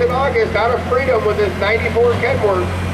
in August out of Freedom with his 94 Kenworth.